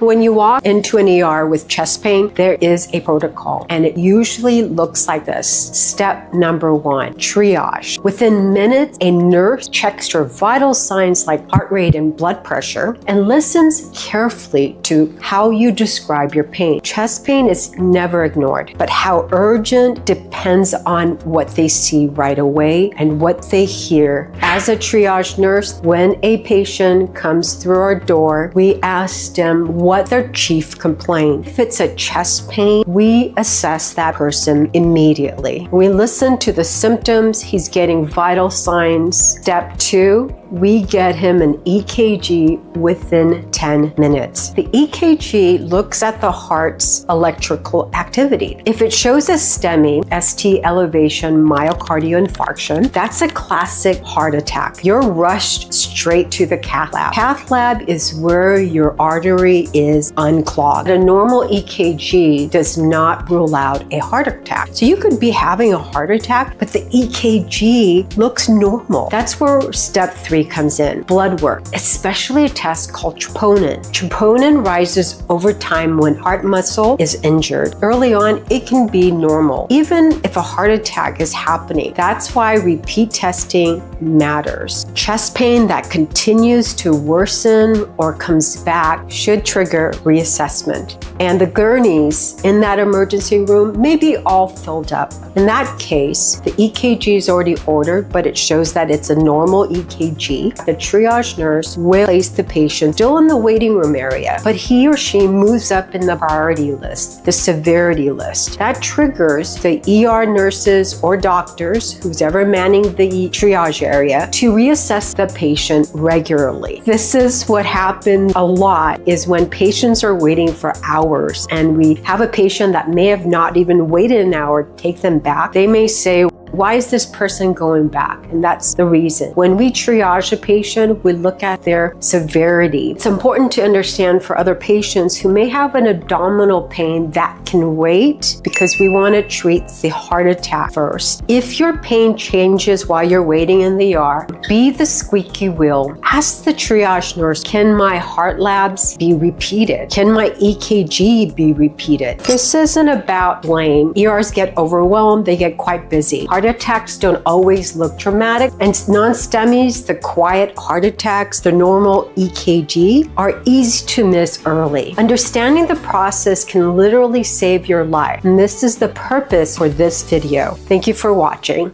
When you walk into an ER with chest pain, there is a protocol and it usually looks like this. Step number one, triage. Within minutes, a nurse checks your vital signs like heart rate and blood pressure and listens carefully to how you describe your pain. Chest pain is never ignored, but how urgent depends on what they see right away and what they hear. As a triage nurse, when a patient comes through our door, we ask them what their chief complaint. If it's a chest pain, we assess that person immediately. We listen to the symptoms, he's getting vital signs. Step two, we get him an EKG within 10 minutes. The EKG looks at the heart's electrical activity. If it shows a STEMI, ST elevation myocardial infarction, that's a classic heart attack. You're rushed straight to the cath lab. Cath lab is where your artery is unclogged. A normal EKG does not rule out a heart attack. So you could be having a heart attack, but the EKG looks normal. That's where step three comes in. Blood work, especially a test called troponin. Troponin rises over time when heart muscle is injured. Early on, it can be normal, even if a heart attack is happening. That's why repeat testing matters. Chest pain that continues to worsen or comes back should trigger reassessment. And the gurneys in that emergency room may be all filled up. In that case, the EKG is already ordered, but it shows that it's a normal EKG the triage nurse will place the patient still in the waiting room area, but he or she moves up in the priority list, the severity list. That triggers the ER nurses or doctors, who's ever manning the triage area, to reassess the patient regularly. This is what happens a lot is when patients are waiting for hours and we have a patient that may have not even waited an hour, take them back. They may say, why is this person going back? And that's the reason. When we triage a patient, we look at their severity. It's important to understand for other patients who may have an abdominal pain that can wait because we want to treat the heart attack first. If your pain changes while you're waiting in the ER, be the squeaky wheel. Ask the triage nurse, can my heart labs be repeated? Can my EKG be repeated? This isn't about blame. ERs get overwhelmed, they get quite busy. Heart attacks don't always look dramatic, and non-STEMIs, the quiet heart attacks, the normal EKG, are easy to miss early. Understanding the process can literally save your life, and this is the purpose for this video. Thank you for watching.